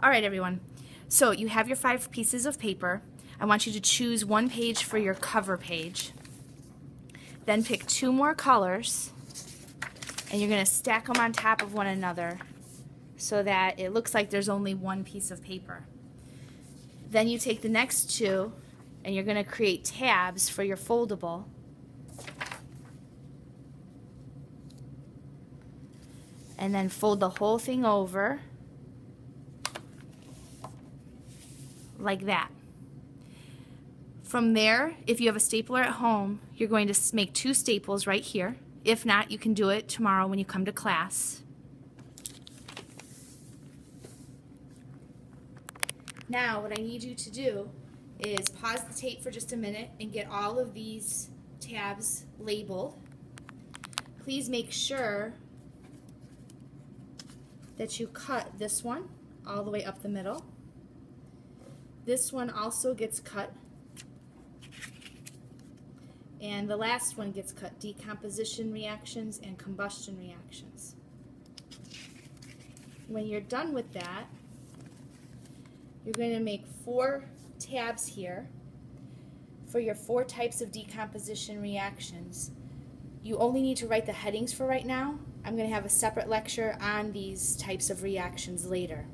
All right, everyone. So you have your five pieces of paper. I want you to choose one page for your cover page. Then pick two more colors, and you're going to stack them on top of one another so that it looks like there's only one piece of paper. Then you take the next two, and you're going to create tabs for your foldable. And then fold the whole thing over like that. From there, if you have a stapler at home, you're going to make two staples right here. If not, you can do it tomorrow when you come to class. Now, what I need you to do is pause the tape for just a minute and get all of these tabs labeled. Please make sure that you cut this one all the way up the middle. This one also gets cut. And the last one gets cut, decomposition reactions and combustion reactions. When you're done with that, you're going to make four tabs here for your four types of decomposition reactions. You only need to write the headings for right now. I'm going to have a separate lecture on these types of reactions later.